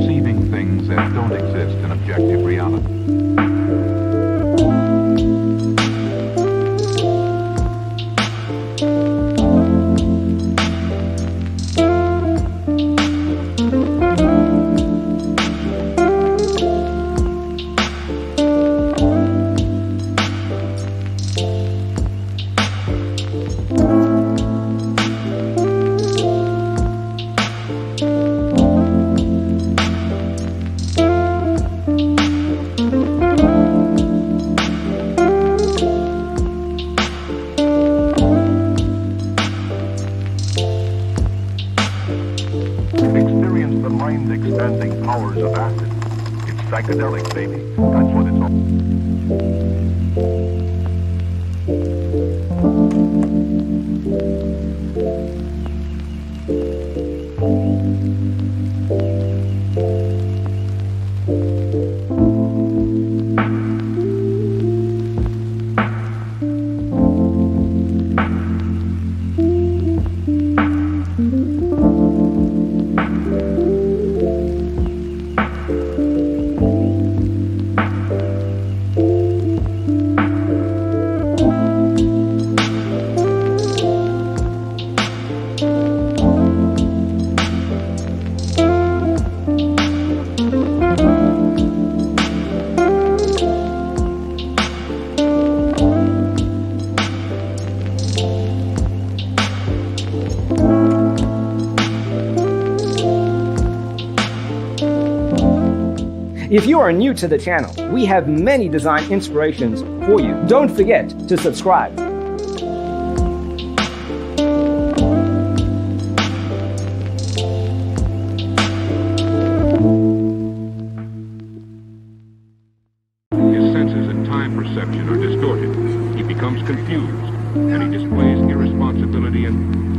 Perceiving things that don't exist in objective reality. Psychedelic, baby. That's what If you are new to the channel, we have many design inspirations for you. Don't forget to subscribe. His senses and time perception are distorted. He becomes confused, and he displays irresponsibility and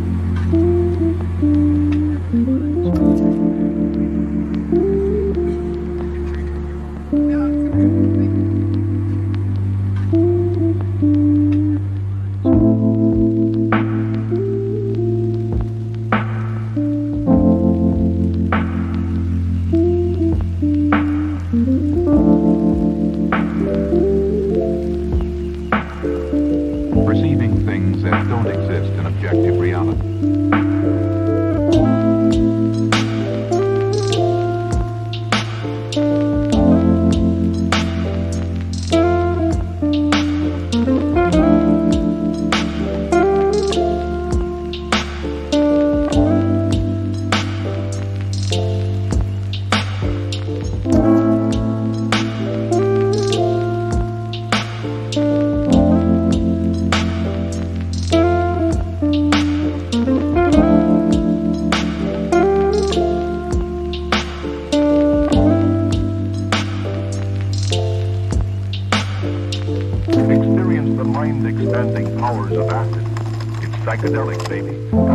psychedelics, baby.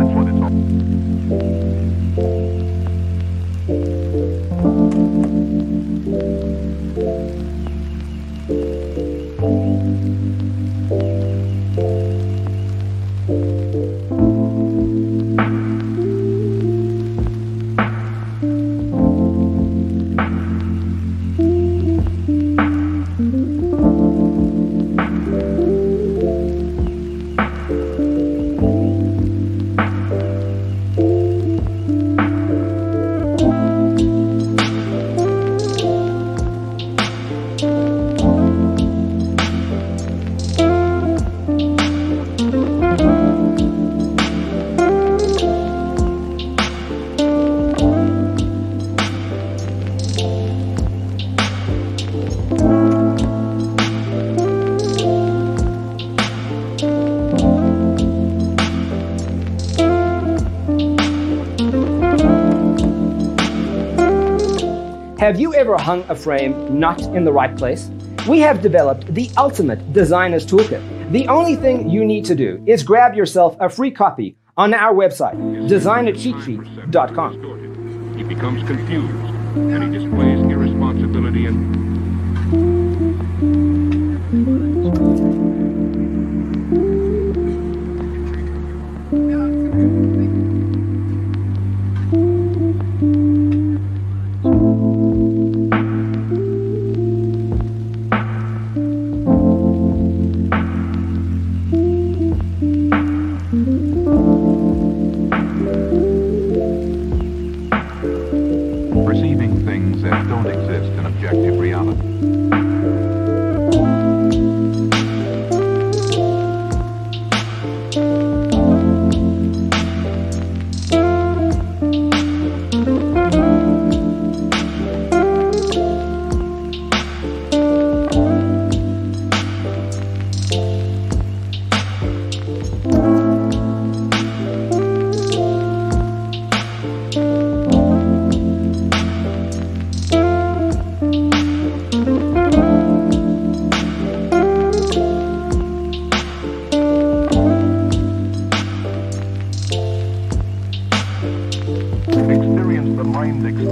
Have you ever hung a frame not in the right place? We have developed the ultimate designer's toolkit. The only thing you need to do is grab yourself a free copy on our website, designercheatsheet.com. He becomes confused and he displays irresponsibility and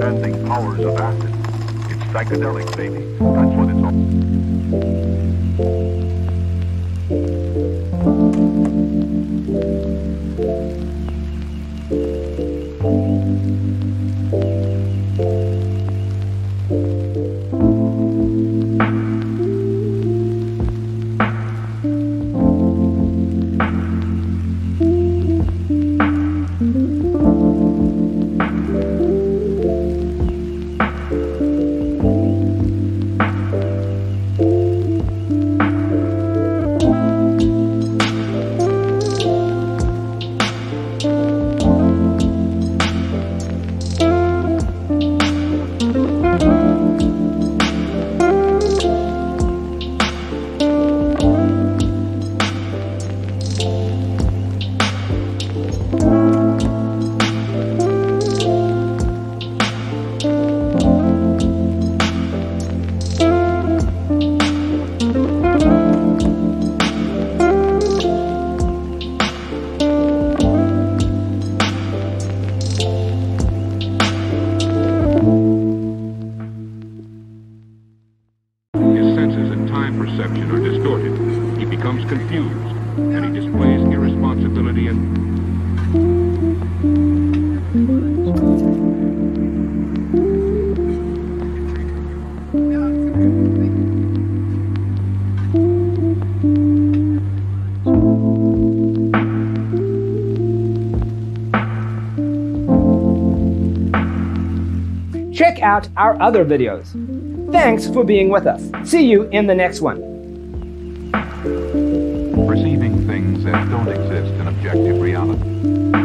mind-expanding powers of acid. It's psychedelic, baby. That's what it's becomes confused and he displays irresponsibility and Check out our other videos. Thanks for being with us. See you in the next one. Perceiving things that don't exist in objective reality.